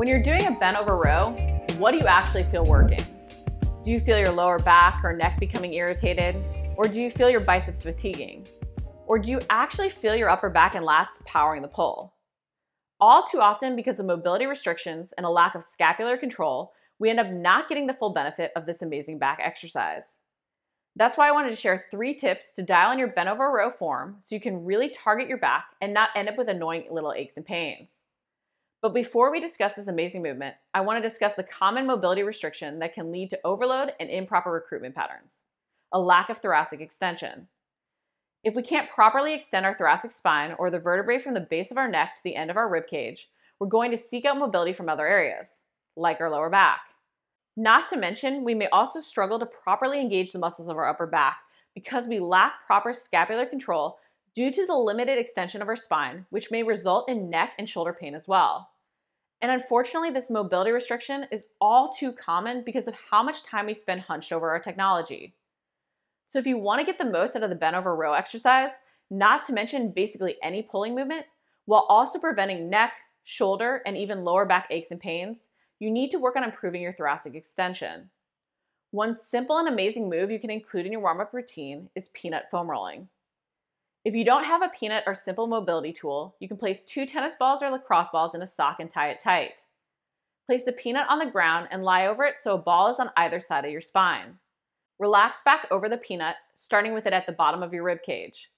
When you're doing a bent over row, what do you actually feel working? Do you feel your lower back or neck becoming irritated? Or do you feel your biceps fatiguing? Or do you actually feel your upper back and lats powering the pull? All too often, because of mobility restrictions and a lack of scapular control, we end up not getting the full benefit of this amazing back exercise. That's why I wanted to share three tips to dial in your bent over row form so you can really target your back and not end up with annoying little aches and pains. But before we discuss this amazing movement, I want to discuss the common mobility restriction that can lead to overload and improper recruitment patterns a lack of thoracic extension. If we can't properly extend our thoracic spine or the vertebrae from the base of our neck to the end of our rib cage, we're going to seek out mobility from other areas, like our lower back. Not to mention, we may also struggle to properly engage the muscles of our upper back because we lack proper scapular control due to the limited extension of our spine, which may result in neck and shoulder pain as well. And unfortunately, this mobility restriction is all too common because of how much time we spend hunched over our technology. So if you want to get the most out of the bent over row exercise, not to mention basically any pulling movement, while also preventing neck, shoulder, and even lower back aches and pains, you need to work on improving your thoracic extension. One simple and amazing move you can include in your warm up routine is peanut foam rolling. If you don't have a peanut or simple mobility tool, you can place two tennis balls or lacrosse balls in a sock and tie it tight. Place the peanut on the ground and lie over it so a ball is on either side of your spine. Relax back over the peanut, starting with it at the bottom of your rib cage.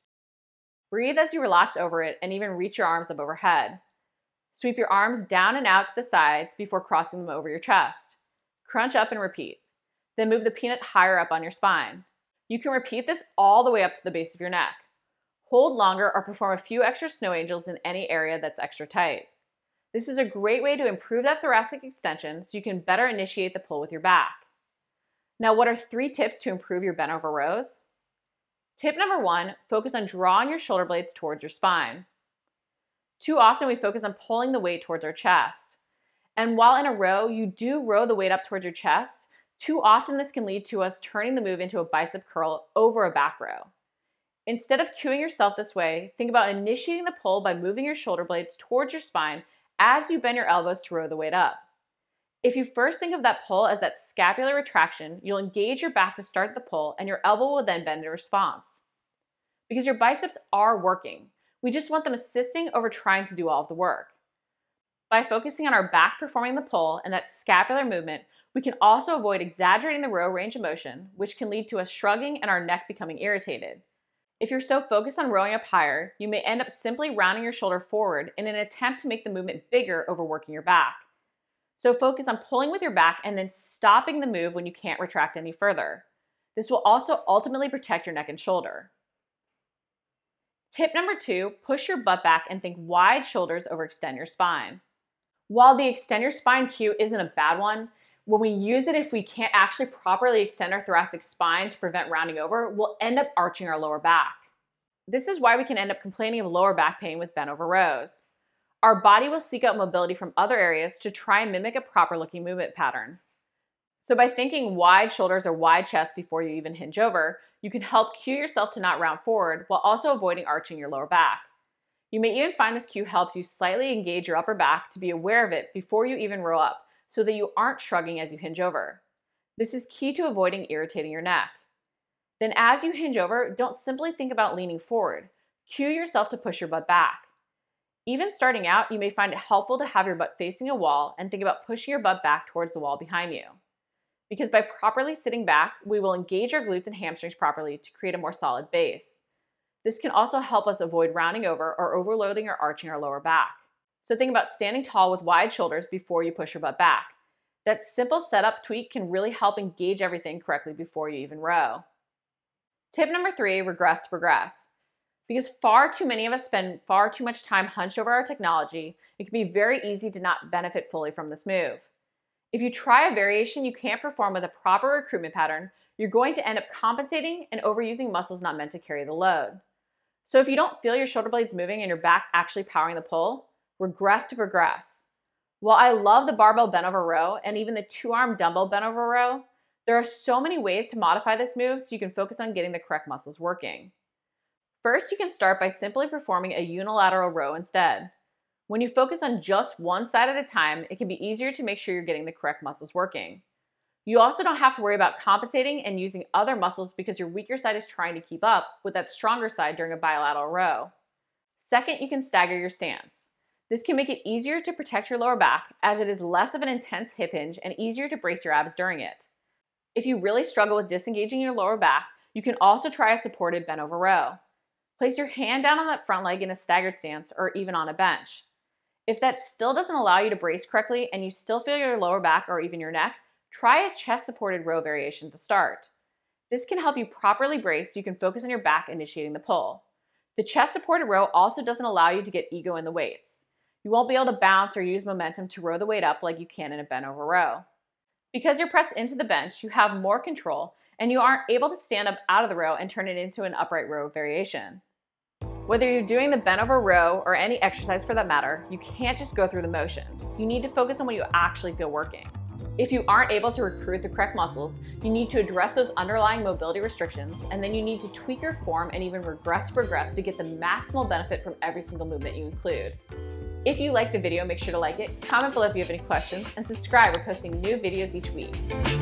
Breathe as you relax over it and even reach your arms up overhead. Sweep your arms down and out to the sides before crossing them over your chest. Crunch up and repeat. Then move the peanut higher up on your spine. You can repeat this all the way up to the base of your neck hold longer, or perform a few extra snow angels in any area that's extra tight. This is a great way to improve that thoracic extension so you can better initiate the pull with your back. Now, what are three tips to improve your bent over rows? Tip number one focus on drawing your shoulder blades towards your spine. Too often, we focus on pulling the weight towards our chest. And while in a row, you do row the weight up towards your chest, too often this can lead to us turning the move into a bicep curl over a back row. Instead of cueing yourself this way, think about initiating the pull by moving your shoulder blades towards your spine as you bend your elbows to row the weight up. If you first think of that pull as that scapular retraction, you'll engage your back to start the pull and your elbow will then bend in response. Because your biceps are working, we just want them assisting over trying to do all of the work. By focusing on our back performing the pull and that scapular movement, we can also avoid exaggerating the row range of motion, which can lead to us shrugging and our neck becoming irritated. If you're so focused on rowing up higher, you may end up simply rounding your shoulder forward in an attempt to make the movement bigger overworking your back. So focus on pulling with your back and then stopping the move when you can't retract any further. This will also ultimately protect your neck and shoulder. Tip number two, push your butt back and think wide shoulders overextend your spine. While the extend your spine cue isn't a bad one, when we use it, if we can't actually properly extend our thoracic spine to prevent rounding over, we'll end up arching our lower back. This is why we can end up complaining of lower back pain with bent over rows. Our body will seek out mobility from other areas to try and mimic a proper looking movement pattern. So, by thinking wide shoulders or wide chest before you even hinge over, you can help cue yourself to not round forward while also avoiding arching your lower back. You may even find this cue helps you slightly engage your upper back to be aware of it before you even row up so that you aren't shrugging as you hinge over. This is key to avoiding irritating your neck. Then, as you hinge over, don't simply think about leaning forward. Cue yourself to push your butt back. Even starting out, you may find it helpful to have your butt facing a wall and think about pushing your butt back towards the wall behind you. Because by properly sitting back, we will engage our glutes and hamstrings properly to create a more solid base. This can also help us avoid rounding over or overloading or arching our lower back. So think about standing tall with wide shoulders before you push your butt back. That simple setup tweak can really help engage everything correctly before you even row. Tip number three, regress to progress. Because far too many of us spend far too much time hunched over our technology, it can be very easy to not benefit fully from this move. If you try a variation you can't perform with a proper recruitment pattern, you're going to end up compensating and overusing muscles not meant to carry the load. So if you don't feel your shoulder blades moving and your back actually powering the pull, regress to progress. While I love the barbell bent over row and even the two arm dumbbell bent over row, there are so many ways to modify this move so you can focus on getting the correct muscles working. First, you can start by simply performing a unilateral row instead. When you focus on just one side at a time, it can be easier to make sure you're getting the correct muscles working. You also don't have to worry about compensating and using other muscles because your weaker side is trying to keep up with that stronger side during a bilateral row. Second, you can stagger your stance. This can make it easier to protect your lower back as it is less of an intense hip hinge and easier to brace your abs during it. If you really struggle with disengaging your lower back, you can also try a supported bent over row. Place your hand down on that front leg in a staggered stance or even on a bench. If that still doesn't allow you to brace correctly and you still feel your lower back or even your neck, try a chest supported row variation to start. This can help you properly brace so you can focus on your back initiating the pull. The chest supported row also doesn't allow you to get ego in the weights. You won't be able to bounce or use momentum to row the weight up like you can in a bent over row. Because you're pressed into the bench, you have more control and you aren't able to stand up out of the row and turn it into an upright row variation. Whether you're doing the bent over row or any exercise for that matter, you can't just go through the motions. You need to focus on what you actually feel working. If you aren't able to recruit the correct muscles, you need to address those underlying mobility restrictions, and then you need to tweak your form and even regress progress to get the maximal benefit from every single movement you include. If you like the video, make sure to like it, comment below if you have any questions, and subscribe. We're posting new videos each week.